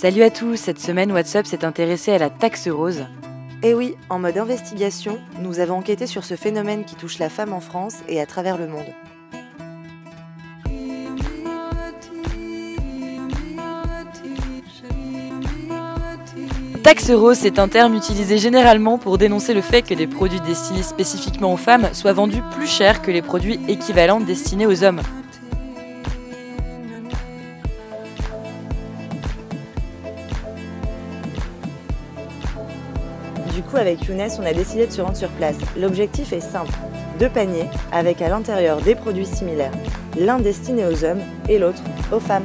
Salut à tous, cette semaine WhatsApp s'est intéressé à la taxe rose. Et eh oui, en mode investigation, nous avons enquêté sur ce phénomène qui touche la femme en France et à travers le monde. Taxe rose est un terme utilisé généralement pour dénoncer le fait que des produits destinés spécifiquement aux femmes soient vendus plus cher que les produits équivalents destinés aux hommes. Du coup, avec Younes, on a décidé de se rendre sur place. L'objectif est simple deux paniers avec à l'intérieur des produits similaires, l'un destiné aux hommes et l'autre aux femmes.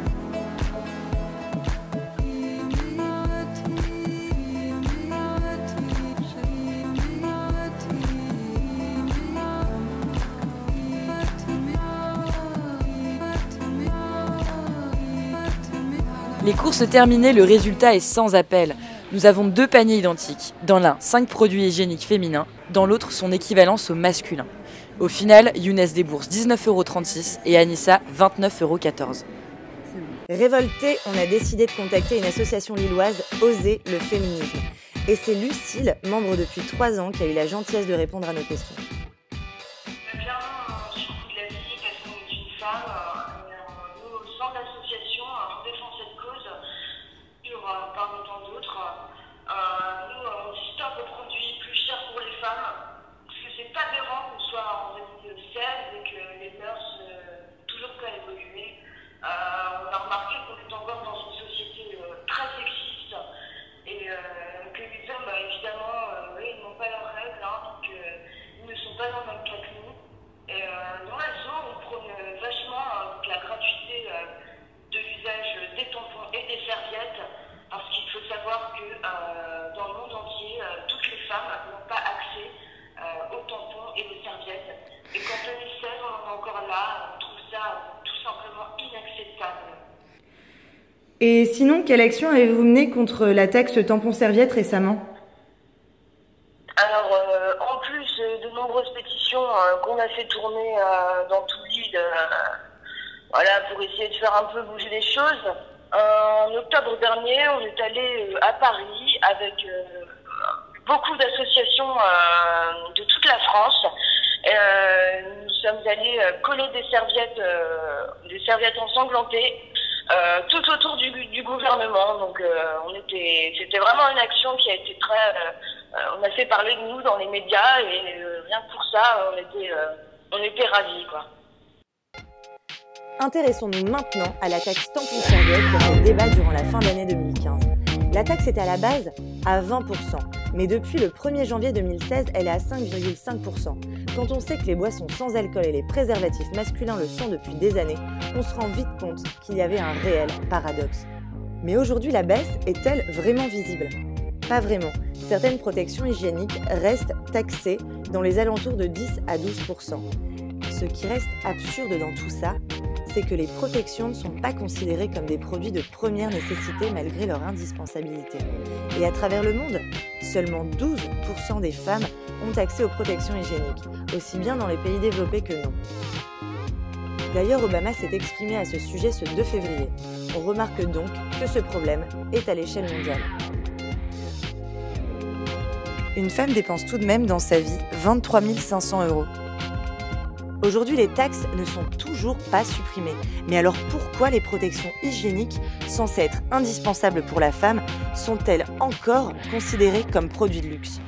Les courses terminées, le résultat est sans appel. Nous avons deux paniers identiques. Dans l'un, 5 produits hygiéniques féminins, dans l'autre, son équivalence au masculin. Au final, Younes débourse 19,36€ et Anissa 29,14€. Révolté, on a décidé de contacter une association lilloise, Oser le féminisme. Et c'est Lucille, membre depuis 3 ans, qui a eu la gentillesse de répondre à nos questions. Bien, de la vie, parce qu'on est une femme, nous, au sein de l'association, on défend cette cause sur, parmi tant d'autres. Nous, on stoppe les produits plus chers pour les femmes, parce que c'est pas aberrant qu'on soit en 2016 et que les mœurs toujours pas évolué. on a remarqué qu'on est encore dans une société très sexiste et que les hommes, évidemment, ils n'ont pas leurs règles, donc ils ne sont pas dans même cas que nous. Et dans on prône vachement la gratuité de l'usage des tampons et des serviettes, parce qu'il faut savoir que dans le monde entier, toutes les femmes n'ont pas accès aux tampons et aux serviettes. Et qu'en 2016, on en est encore là, on trouve ça tout simplement inacceptable. Et sinon, quelle action avez-vous menée contre la taxe tampon-serviette récemment Alors, en plus de pétitions qu'on a fait tourner dans tout l'île, voilà, pour essayer de faire un peu bouger les choses, en octobre dernier, on est allé à Paris avec beaucoup d'associations de toute la France. nous sommes allés coller des serviettes, des serviettes ensanglantées tout autour du, gouvernement. Donc, on était, c'était vraiment une action qui a été très, on a fait parler de nous dans les médias et rien que pour ça, on était, on était ravis, quoi. Intéressons-nous maintenant à la taxe tampon serviette qui a fait débat durant la fin d'année 2015. La taxe était à la base à 20%, mais depuis le 1er janvier 2016, elle est à 5,5%. Quand on sait que les boissons sans alcool et les préservatifs masculins le sont depuis des années, on se rend vite compte qu'il y avait un réel paradoxe. Mais aujourd'hui, la baisse est-elle vraiment visible? Pas vraiment. Certaines protections hygiéniques restent taxées dans les alentours de 10 à 12%. Ce qui reste absurde dans tout ça, c'est que les protections ne sont pas considérées comme des produits de première nécessité malgré leur indispensabilité. Et à travers le monde, seulement 12% des femmes ont accès aux protections hygiéniques, aussi bien dans les pays développés que non. D'ailleurs, Obama s'est exprimé à ce sujet ce 2 février. On remarque donc que ce problème est à l'échelle mondiale. Une femme dépense tout de même dans sa vie 23 500 euros Aujourd'hui, les taxes ne sont toujours pas supprimées. Mais alors pourquoi les protections hygiéniques, censées être indispensables pour la femme, sont-elles encore considérées comme produits de luxe?